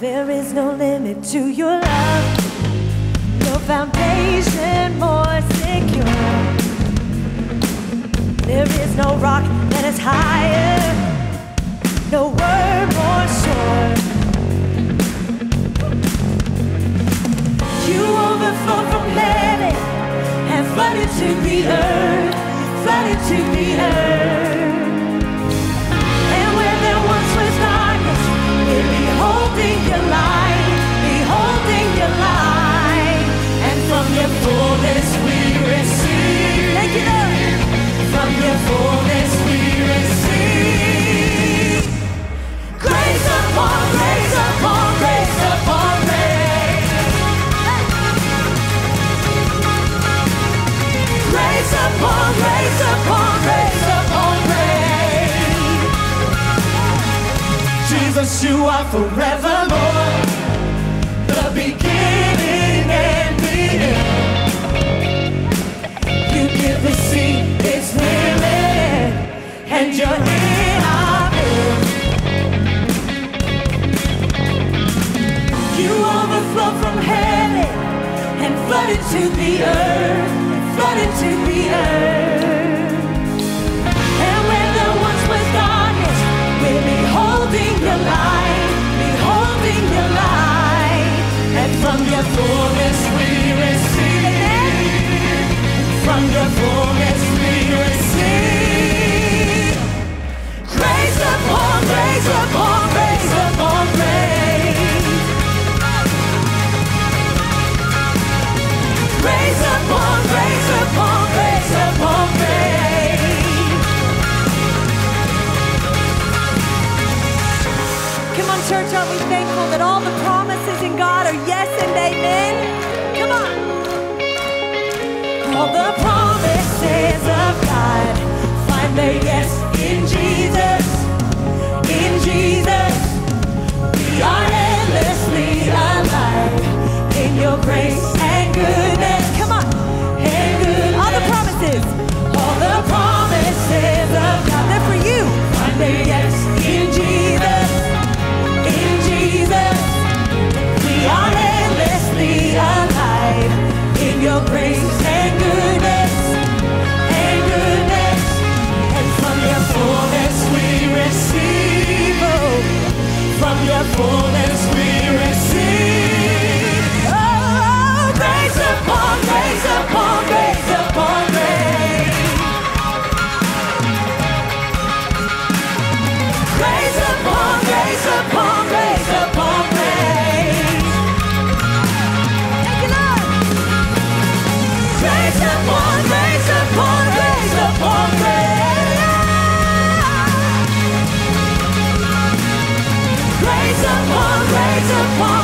There is no limit to your love, no foundation more secure. There is no rock that is higher, no word more sure. You overflow from heaven and flooded to the earth, flooded to the earth. Jesus, you are forever, Lord, the beginning and the end. You give the sea its limit, and you're in. You overflow from heaven and flooded to the earth, flooded to the earth. Church, aren't we thankful that all the promises in God are yes and amen? Come on. All the grace and goodness, upon